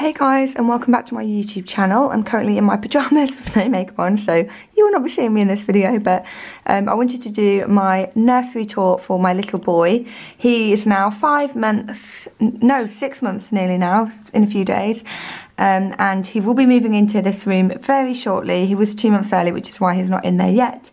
Hey guys and welcome back to my YouTube channel. I'm currently in my pyjamas with no makeup on so you will not be seeing me in this video but um, I wanted to do my nursery tour for my little boy. He is now five months, no six months nearly now in a few days um, and he will be moving into this room very shortly. He was two months early which is why he's not in there yet.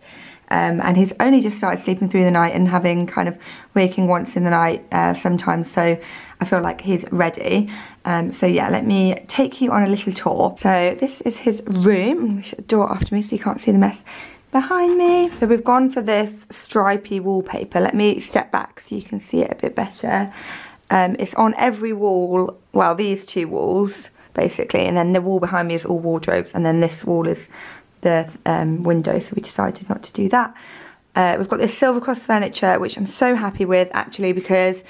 Um, and he's only just started sleeping through the night and having kind of waking once in the night uh, sometimes so I feel like he's ready. Um, so yeah let me take you on a little tour. So this is his room door after me so you can't see the mess behind me. So we've gone for this stripy wallpaper. Let me step back so you can see it a bit better. Um, it's on every wall well these two walls basically and then the wall behind me is all wardrobes and then this wall is the um, window, so we decided not to do that. Uh, we've got this silver cross furniture, which I'm so happy with actually because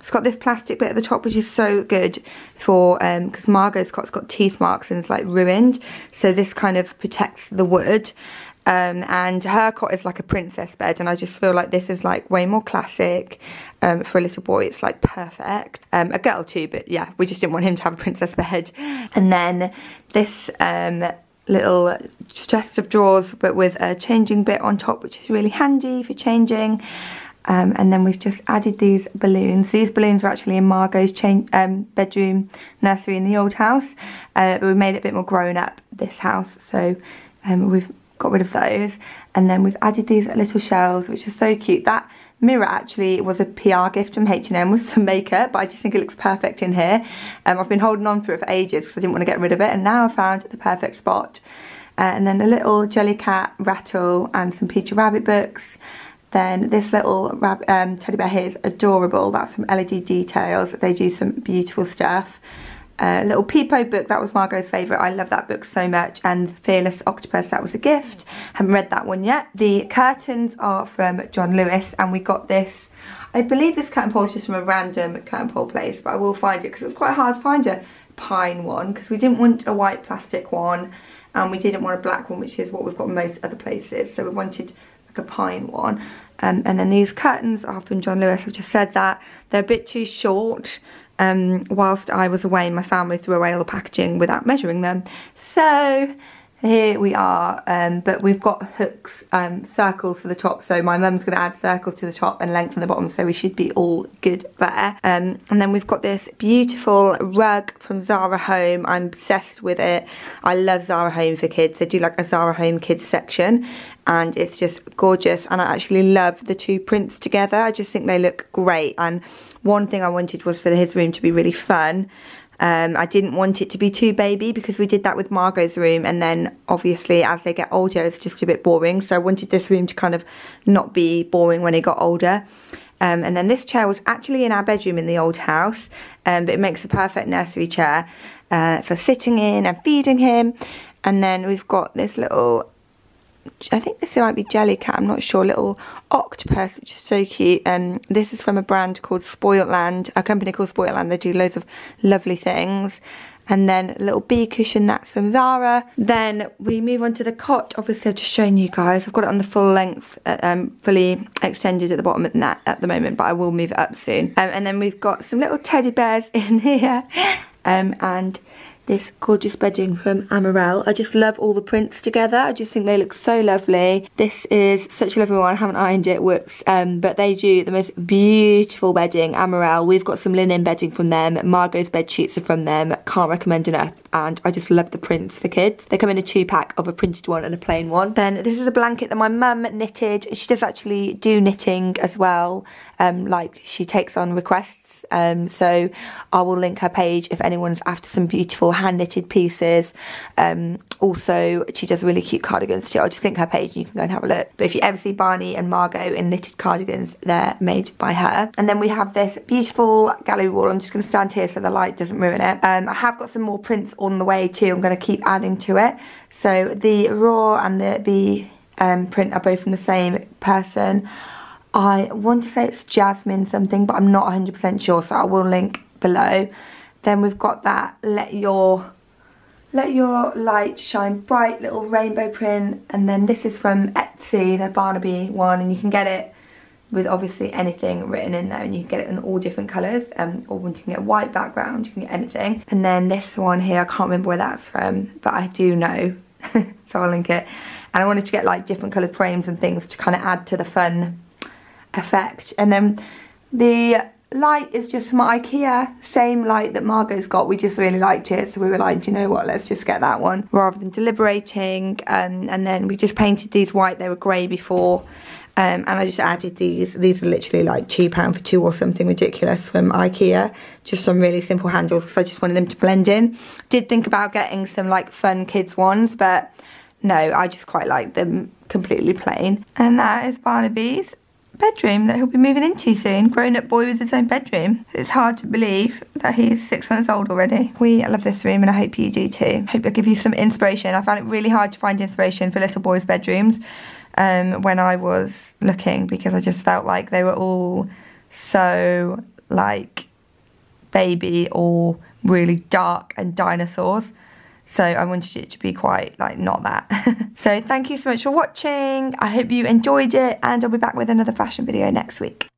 it's got this plastic bit at the top, which is so good for, because um, Margot's got, got teeth marks and it's like ruined. So this kind of protects the wood. Um, and her cot is like a princess bed and I just feel like this is like way more classic um, for a little boy it's like perfect um, a girl too but yeah we just didn't want him to have a princess bed and then this um, little chest of drawers but with a changing bit on top which is really handy for changing um, and then we've just added these balloons. These balloons are actually in Margot's um, bedroom nursery in the old house uh, but we made it a bit more grown up this house so um, we've got rid of those and then we've added these little shells which are so cute. That mirror actually was a PR gift from H&M with some makeup, but I just think it looks perfect in here. Um, I've been holding on for it for ages because I didn't want to get rid of it, and now I've found the perfect spot. Uh, and then a little Jellycat rattle and some Peter Rabbit books. Then this little um, teddy bear here is adorable. That's from Elodie Details. They do some beautiful stuff a little Peepo book, that was Margot's favourite. I love that book so much. And Fearless Octopus, that was a gift. Haven't read that one yet. The curtains are from John Lewis and we got this, I believe this curtain pole is just from a random curtain pole place, but I will find it because it was quite hard to find a pine one because we didn't want a white plastic one and we didn't want a black one, which is what we've got most other places. So we wanted like a pine one. Um, and then these curtains are from John Lewis, I've just said that. They're a bit too short um, whilst I was away my family threw away all the packaging without measuring them. So here we are um, but we've got hooks um, circles for the top. So my mum's going to add circles to the top and lengthen the bottom so we should be all good there. Um, and then we've got this beautiful rug from Zara Home. I'm obsessed with it. I love Zara Home for kids. They do like a Zara Home kids section and it's just gorgeous. And I actually love the two prints together. I just think they look great. And one thing I wanted was for his room to be really fun um, I didn't want it to be too baby because we did that with Margot's room and then obviously as they get older it's just a bit boring so I wanted this room to kind of not be boring when he got older. Um, and then this chair was actually in our bedroom in the old house um, but it makes a perfect nursery chair uh, for sitting in and feeding him. And then we've got this little I think this might be Jellycat, I'm not sure, little octopus, which is so cute. And um, this is from a brand called Spoiltland, a company called Spoiltland. They do loads of lovely things. And then a little bee cushion, that's from Zara. Then we move on to the cot. Obviously, I've just shown you guys. I've got it on the full length, uh, um, fully extended at the bottom at, that, at the moment, but I will move it up soon. Um, and then we've got some little teddy bears in here. Um, and this gorgeous bedding from Amarel. I just love all the prints together. I just think they look so lovely. This is such a lovely one. I haven't ironed it, works. Um, but they do the most beautiful bedding, Amarel. We've got some linen bedding from them. Margot's bed sheets are from them. Can't recommend enough. And I just love the prints for kids. They come in a two pack of a printed one and a plain one. Then this is a blanket that my mum knitted. She does actually do knitting as well. Um, like she takes on requests um, so I will link her page if anyone's after some beautiful hand knitted pieces. Um, also, she does really cute cardigans too. I'll just link her page and you can go and have a look. But if you ever see Barney and Margot in knitted cardigans, they're made by her. And then we have this beautiful gallery wall. I'm just going to stand here so the light doesn't ruin it. Um, I have got some more prints on the way too. I'm going to keep adding to it. So the roar and the bee um, print are both from the same person. I want to say it's Jasmine something, but I'm not 100% sure, so I will link below. Then we've got that let your let your light shine bright little rainbow print. And then this is from Etsy, the Barnaby one and you can get it with obviously anything written in there and you can get it in all different colours um, or you can get a white background you can get anything. And then this one here I can't remember where that's from but I do know so I'll link it. And I wanted to get like different coloured frames and things to kind of add to the fun effect and then the light is just from Ikea same light that Margot's got we just really liked it so we were like you know what let's just get that one rather than deliberating um, and then we just painted these white they were grey before um, and I just added these. These are literally like £2 for two or something ridiculous from Ikea. Just some really simple handles because I just wanted them to blend in. Did think about getting some like fun kids ones, but no, I just quite like them completely plain. And that is Barnaby's bedroom that he'll be moving into soon. Grown up boy with his own bedroom. It's hard to believe that he's six months old already. We love this room and I hope you do too. Hope I'll give you some inspiration. I found it really hard to find inspiration for little boys' bedrooms um, when I was looking because I just felt like they were all so like baby or really dark and dinosaurs. So I wanted it to be quite like not that. so thank you so much for watching. I hope you enjoyed it and I'll be back with another fashion video next week.